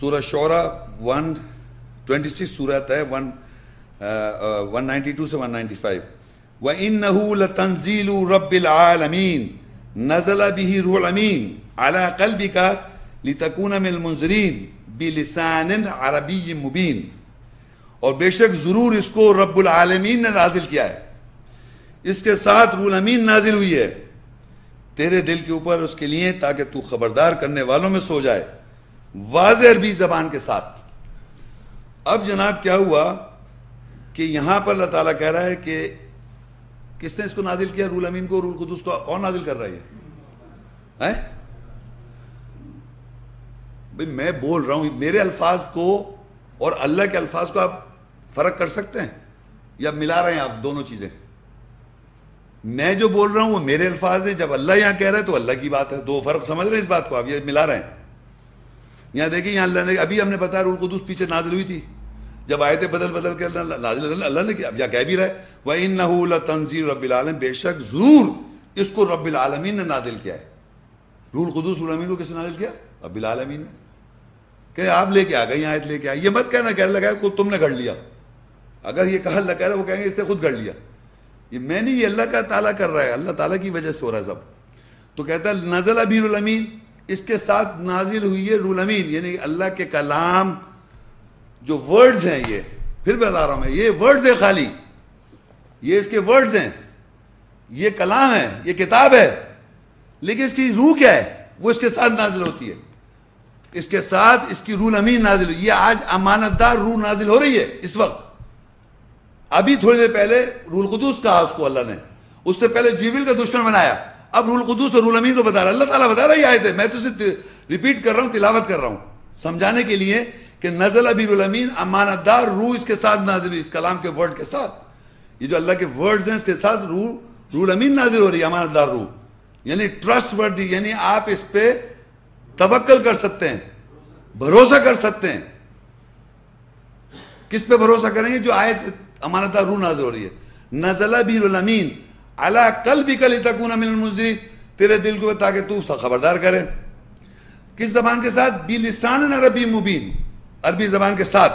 सूरह शोरा one twenty six सूरत है वन वन नाइन्टी टू से वन नाइन्टी फाइव व इन नहूल तंजील रबिल आलमीन नजला बिही रूल अमीन अला कल्बी का लितकून मिल मुंजरीन बिलिसान अरबी मुबीन और बेशक ज़रूर इसको रब्बुल आलमीन ने नाजिल किया है। इसके साथ रूल अमीन नाजिल हुई है। तेरे दिल के ऊपर उसके लिए ताकि तू खबरदार करने वालों में सो जाए। वाज अरबी जबान के साथ। अब जनाब क्या हुआ कि यहाँ पर अल्लाह ताला कह रहा है कि किसने इसको नाजिल किया? रूल अमीन को, रूल कुदूस को। कौन नाजिल कर रहा है? है? भाई, मैं बोल रहा हूँ, मेरे अल्फाज को और अल्लाह के अल्फाज को आप फ़र्क कर सकते हैं या मिला रहे हैं आप दोनों चीज़ें? मैं जो बोल रहा हूँ वो मेरे अल्फाज है। जब अल्लाह यहाँ कह रहा है तो अल्लाह की बात है। दो फ़र्क समझ रहे हैं इस बात को आप, ये मिला रहे हैं। यहाँ देखिए, यहाँ अल्लाह ने, अभी हमने बताया रूल कुदूस पीछे नाजिल हुई थी। जब आए थे बदल बदल के नाजिल, अल्लाह ने किया, अब या कह भी रहे वह इन नहूल तंजीर रबालम बेशक ज़रूर इसको रब्बिल आलमीन ने नाजिल किया है। रूल खुदूस उलमीन को किसने नाजिल किया? रब्बिल आलमीन ने। कह, आप लेके आ गए, यहाँ लेके आए ये मत कहना कह लगा को तुमने कर लिया। अगर ये कहा कह रहा है, वो कहेंगे, इसने खुद कर लिया। ये मैंने, ये अल्लाह का ताला कर रहा है, अल्लाह ताला की वजह से हो रहा है सब। तो कहता है, नजल अबी अमीन इसके साथ नाजिल हुई है रूल अमीन, यानी अल्लाह के कलाम जो वर्ड्स हैं ये, फिर बता रहा हूँ मैं, ये वर्ड्स है खाली। ये इसके वर्ड्स हैं। ये कलाम है, ये किताब है, लेकिन इसकी रूह क्या है? वो इसके साथ नाजिल होती है। इसके साथ इसकी रूल अमीन नाजिल हुई। ये आज अमानतदार रूह नाजिल हो रही है इस वक्त। अभी थोड़ी देर पहले रूल कुदूस कहा उसको अल्लाह ने। उससे पहले जीविल का दुश्मन बनाया। अब रूल कुदूस और रूल अमीन को बता रहा अल्लाह ताला बता रहा ही आए थे मैं तो उसे रिपीट कर रहा हूँ, तिलावत कर रहा हूँ। समझाने के लिए कि नजल अबीन अमानतदार रूह इसके साथ नाजिल इस कलाम के वर्ड के साथ। ये जो अल्लाह के वर्ड्स हैं, इसके साथ रूह, रूल अमीन नाजिल हो रही है, अमानतदार रूह। यानी ट्रस्ट वर्दी यानी आप इस पर तवक्ल कर सकते हैं, भरोसा कर सकते हैं। किस पे भरोसा करेंगे? जो आयत, अमानतदार रूह नाजिल हो रही है। नजला बीन अमीन अला कल भी कल तकून मुजरी तेरे दिल को ताकि तू खबरदार करे। किस जबान के साथ? बिलिसान अरबी मुबीन। अरबी जबान के साथ।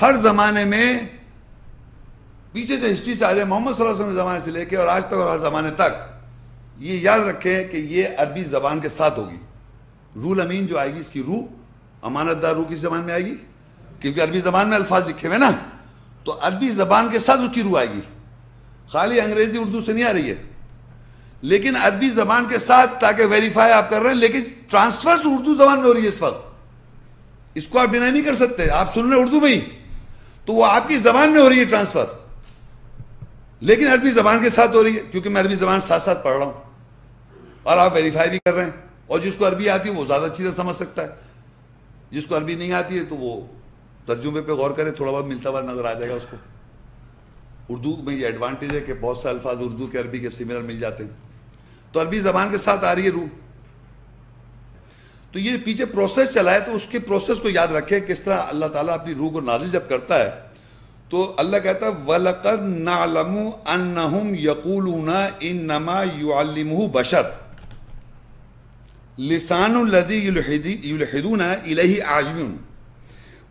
हर जमाने में पीछे से हिस्ट्री से आ जाए मोहम्मद वसल्लम जमाने से लेके और आज तक और हर जमाने तक ये याद रखें कि ये अरबी जबान के साथ होगी। रूल अमीन जो आएगी, इसकी रूह अमानतदार रूह किस जबान में आएगी? क्योंकि अरबी जबान में अल्फाज लिखे हुए ना तो अरबी जबान के साथ उसकी रूह आएगी। खाली अंग्रेज़ी उर्दू से नहीं आ रही है। लेकिन अरबी जबान के साथ ताकि वेरीफाई आप कर रहे हैं, लेकिन ट्रांसफ़र उर्दू जबान में हो रही है इस वक्त। इसको आप डिनाई नहीं कर सकते। आप सुन रहे उर्दू में ही। तो वो आपकी जबान में हो रही है ट्रांसफ़र लेकिन अरबी जबान के साथ हो रही है, क्योंकि मैं अरबी जबान साथ साथ पढ़ रहा हूँ। और आप वेरीफाई भी कर रहे हैं। और जिसको अरबी आती है, वो ज़्यादा अच्छी तरह समझ सकता है। जिसको अरबी नहीं आती है तो वो तर्जुमे पे गौर करे, थोड़ा बहुत मिलता हुआ नज़र आ जाएगा उसको। उर्दू में ये एडवांटेज है कि बहुत से अल्फाज उर्दू के अरबी के सिमिलर मिल जाते हैं। तो अरबी जबान के साथ आ रही है रूह। तो ये पीछे प्रोसेस चला है तो उसके प्रोसेस को याद रखें किस तरह अल्लाह ताला अपनी रूह को नाजिल जब करता है तो अल्लाह कहता है, वलकद नालमु अन्नहुम यकूलूना इन नमा युअल्लिमुहु बशर। लिसानुल्लदी युलहिदूना इलही आजमिन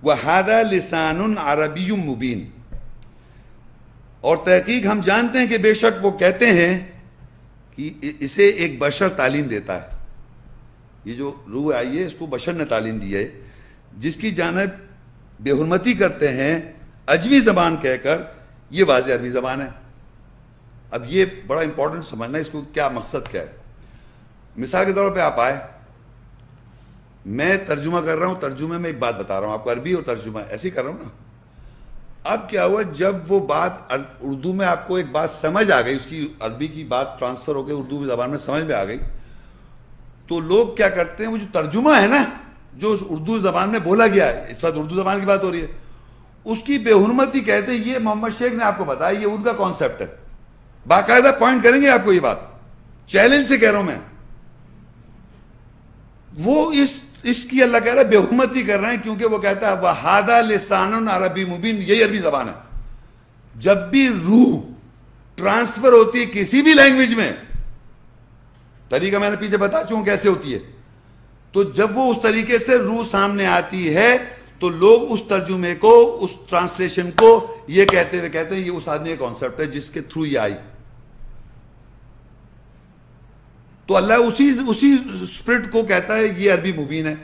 वहादा लिसान अरबी मुबीन। और तहकीक हम जानते हैं कि बेशक वो कहते हैं कि इसे एक बशर तालीम देता है। ये जो रूह आई है, इसको बशर ने तालीम दी है। जिसकी जानब बेहरमती करते हैं, अजमी ज़बान कहकर, ये वाज अरबी ज़बान है। अब ये बड़ा इंपॉर्टेंट समझना है, इसको क्या मकसद क्या है? मिसाल के तौर पे आप आए, मैं तर्जुमा कर रहा हूँ, तर्जुमे में एक बात बता रहा हूँ, आपको अरबी और तर्जुमा, ऐसे ही कर रहा हूँ ना? अब क्या हुआ, जब वो बात उर्दू में आपको एक बात समझ आ गई, उसकी अरबी की बात ट्रांसफ़र हो गई उर्दू जबान में समझ में आ गई तो लोग क्या करते हैं, वो जो तर्जुमा है ना, जो उर्दू जबान में बोला गया है, इस वक्त उर्दू जबान की बात हो रही है, उसकी बेहरमती कहते हैं, ये मोहम्मद शेख ने आपको बताया, ये उनका कॉन्सेप्ट है। बाकायदा पॉइंट करेंगे आपको ये बात। चैलेंज से कह रहा हूँ मैं। वो इस इसकी अल्लाह कह रहा है बेहरमती कर रहे हैं, क्योंकि वो कहता है, वहादा लिसान अरबी मुबीन, यही अरबी जबान है। जब भी रूह ट्रांसफ़र होती है किसी भी लैंग्वेज में, तरीका मैंने पीछे बता चुका कैसे होती है तो जब वो उस तरीके से रूह सामने आती है तो लोग उस तर्जुमे को, उस ट्रांसलेशन को ये कहते हुए कहते हैं, ये उस आदमी का कॉन्सेप्ट है जिसके थ्रू ये आई। तो अल्लाह उसी उसी स्प्रिट को कहता है, ये अरबी मुबीन है।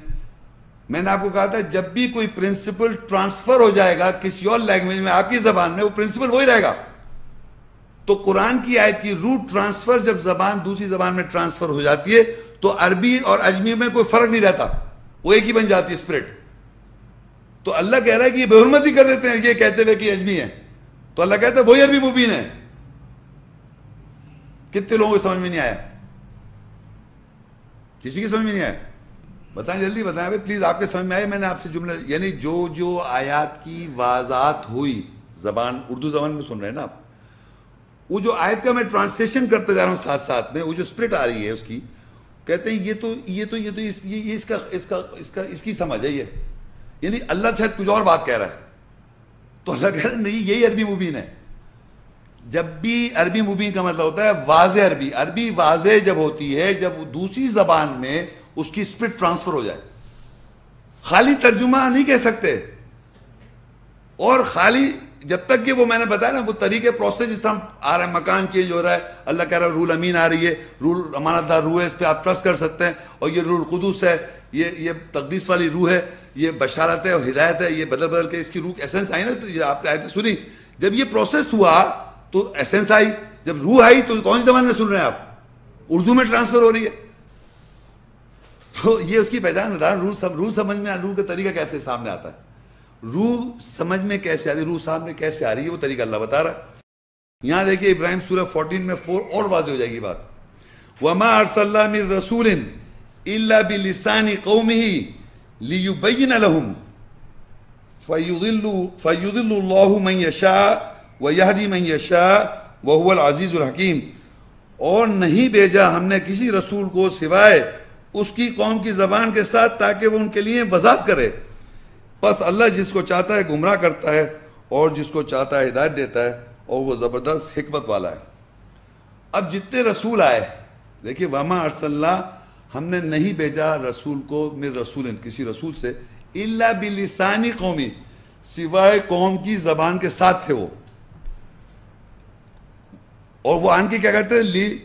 मैंने आपको कहा था, जब भी कोई प्रिंसिपल ट्रांसफ़र हो जाएगा, किसी और लैंग्वेज में, आपकी जबान में, वो प्रिंसिपल वही रहेगा। तो कुरान की आयत की रूट ट्रांसफ़र जब जबान दूसरी जबान में ट्रांसफ़र हो जाती है तो अरबी और अजमी में कोई फ़र्क नहीं रहता। वो एक ही बन जाती है स्प्रिट तो अल्लाह कह रहा है कि ये बेहरमती कर देते हैं ये कहते हुए कि अजमी है। तो अल्लाह कहता है, वही अरबी मुबीन है। कितने लोगों को समझ में नहीं आया? किसी की समझ में नहीं आया? बताएँ जल्दी बताएँ। भाई प्लीज़ आपके समझ में आए मैंने आपसे जुमला यानी जो जो आयात की वाजात हुई जबान उर्दू जबान में सुन रहे हैं ना आप वो जो आयत का मैं ट्रांसलेशन करते जा रहा हूँ साथ साथ में वो जो स्प्रिट आ रही है उसकी कहते हैं ये तो ये तो ये तो इस, ये, ये इसका इसका इसका इसकी समझ है ये। यानी अल्लाह शायद कुछ और बात कह रहा है। तो अल्लाह कह रहा नहीं यही अरबी मुबीन है। जब भी अरबी मुबीन का मतलब होता है वाज अरबी। अरबी वाज जब होती है, जब दूसरी जबान में उसकी स्प्रिट ट्रांसफ़र हो जाए। खाली तर्जुमा नहीं कह सकते। और खाली जब तक कि वो मैंने बताया ना, वो तरीके प्रोसेस जिस तरह आ रहा है, मकान चेंज हो रहा है, अल्लाह कह रहा है रूल अमीन आ रही है रूल अमानतदार रूह है, इस पर आप ट्रस्ट कर सकते हैं। और ये रूल कुदूस है, ये ये तकदीस वाली रूह है, ये बशारत है और हिदायत है, ये बदल बदल के इसकी रूह एसेंस आई ना तो आपने आयतें सुनी। जब ये प्रोसेस हुआ तो एसेंस आई। जब रूह आई तो कौन सी जबान में सुन रहे हैं आप? उर्दू में ट्रांसफ़र हो रही है। तो ये उसकी पहचान बता रूह सब, रूह समझ में, रूह का तरीका कैसे सामने आता है? रूह समझ में कैसे आ रही रूह सामने कैसे आ रही है, वो तरीका अल्लाह बता रहा है। यहाँ देखिए इब्राहिम सूरह 14 में फोर और वाजे हो जाएगी बात। वमा अरसल्ला मिर रसूल इल्ला बिलिसानी कौमिही लियुबय्यिन लहुम। फयुदिल्लु, फयुदिल्लुल्लाहु मन यशा व यहदी मन यशा व हुवल अजीजुल हकीम। और नहीं भेजा हमने किसी रसूल को सिवाय उसकी कौम की जबान के साथ ताकि वो उनके लिए वजात करे। बस अल्लाह जिसको चाहता है गुमराह करता है और जिसको चाहता है हिदायत देता है और वो ज़बरदस्त हमत वाला है। अब जितने रसूल आए, देखिए, वामा अरसल्ला हमने नहीं भेजा रसूल को मिर रसूल, किसी रसूल से, इल्ला बिलिसानी कौमी, सिवाय कौम की जबान के साथ थे वो। और वो आन के क्या करते हैं, ली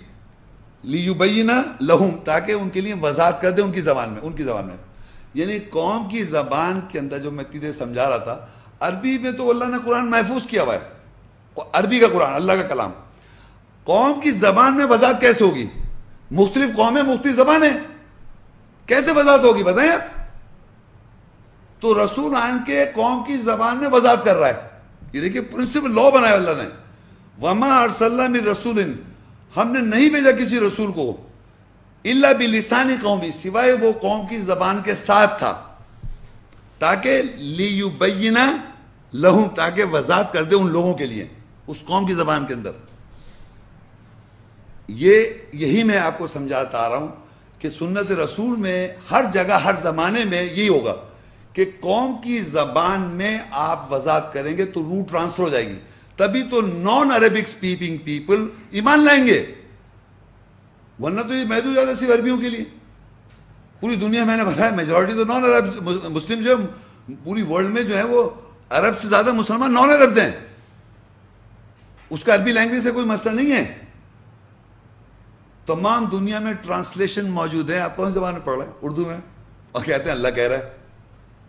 लीयुबैना लहुम, ताकि उनके लिए वजात कर दे उनकी जबान में, उनकी जबान में। यानी कौम की जबान के अंदर जो मैं तीदे समझा रहा था, अरबी में तो अल्लाह ने कुरान महफूज किया हुआ है। अरबी का कुरान, अल्लाह का कलाम। कौम की जबान में वजात कैसे होगी? मुख्तलिफ़ कौम मुख्तलिफ़ जबान है। कैसे वजात होगी, बताएँ आप? तो रसूल आन के कौम की जबान में वजात कर रहा है। ये देखिए प्रिंसिपल लॉ बनाया अल्लाह ने। वमा अरसल्ला मिन रसूल हमने नहीं भेजा किसी रसूल को। इल्ला बिलिसानी कौमी, सिवाय वो कौम की जबान के साथ था। ताकि लीयुबैना लहू, ताकि वजात कर दे उन लोगों के लिए, उस कौम की जबान के अंदर। ये, यही मैं आपको समझाता आ रहा हूँ कि सुन्नत रसूल में हर जगह, हर जमाने में यही होगा कि कौम की जबान में आप वजात करेंगे तो रूट ट्रांसफ़र हो जाएगी। तभी तो नॉन अरेबिक स्पीकिंग पीपल ईमान लाएँगे। वरना तो ये महदूद ज़्यादा सिर्फ़ अरबियों के लिए। पूरी दुनिया मैंने बताया मेजोरिटी तो नॉन अरब मुस्लिम जो पूरी वर्ल्ड में जो है वो अरब से ज़्यादा मुसलमान नॉन अरब हैं। उसका अरबी लैंग्वेज से कोई मसला नहीं है। तमाम दुनिया में ट्रांसलेशन मौजूद है। आप कौन जबान में पढ़ रहे हैं? उर्दू में। और कहते हैं, अल्लाह कह रहा है।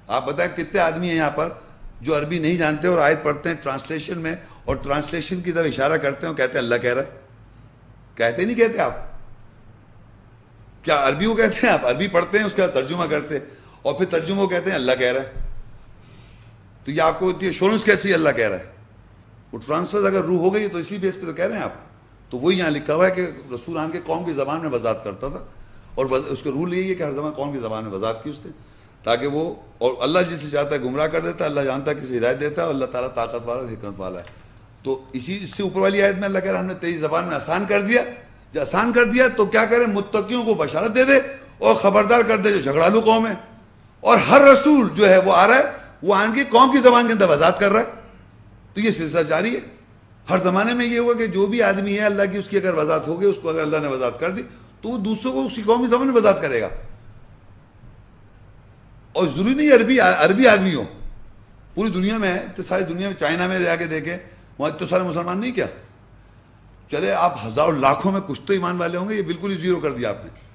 आप बताए कितने आदमी हैं यहाँ पर जो अरबी नहीं जानते और आयत पढ़ते हैं ट्रांसलेशन में? और ट्रांसलेशन की तरफ़ इशारा करते हैं कहते हैं, अल्लाह कह रहा है। कहते नहीं कहते आप? क्या अरबी को कहते हैं आप? अरबी पढ़ते हैं, उसका तर्जुमा करते हैं। और फिर तर्जुमा कहते हैं, अल्लाह कह रहा है। तो ये आपको एश्योरेंस कैसी अल्लाह कह रहा है? वो ट्रांसफ़र अगर रूह हो गई तो इसी बेस पे तो कह रहे हैं आप। तो वही यहाँ लिखा हुआ है कि रसूल आन के कौम की ज़बान में वजात करता था। और उसका रूल यही है कि हर जमा कौम की ज़बान में वजात की उसने। ताकि वो, और अल्लाह जिसे चाहता है गुमराह कर देता है, अल्लाह जानता है किसे हिदायत देता है, और अल्लाह ताला ताकत वाला हिकमत वाला है। तो इसी इससे ऊपर वाली आयत में अल्लाह कह रहा हमने तेरी ज़बान में आसान कर दिया। जब आसान कर दिया तो क्या करें? मुत्तकियों को बशारत दे दे और खबरदार कर दे जो झगड़ालू कौम है। और हर रसूल जो है, वो आ रहा है, वो आगे कौम की जबान के अंदर वजात कर रहा है। तो ये सिलसिला जारी है। हर जमाने में ये हुआ कि जो भी आदमी है, अल्लाह की उसकी अगर वजात हो गई, उसको अगर अल्लाह ने वजात कर दी तो वो दूसरों को उसकी कौम की जबान में वजात करेगा। और ज़रूरी नहीं अरबी अरबी आदमी हो। पूरी दुनिया में है तो सारी दुनिया में चाइना में जाके देखे वहाँ तो सारे मुसलमान नहीं क्या? चले, आप हज़ारों लाखों में कुछ तो ईमान वाले होंगे, ये बिल्कुल ही ज़ीरो कर दिया आपने।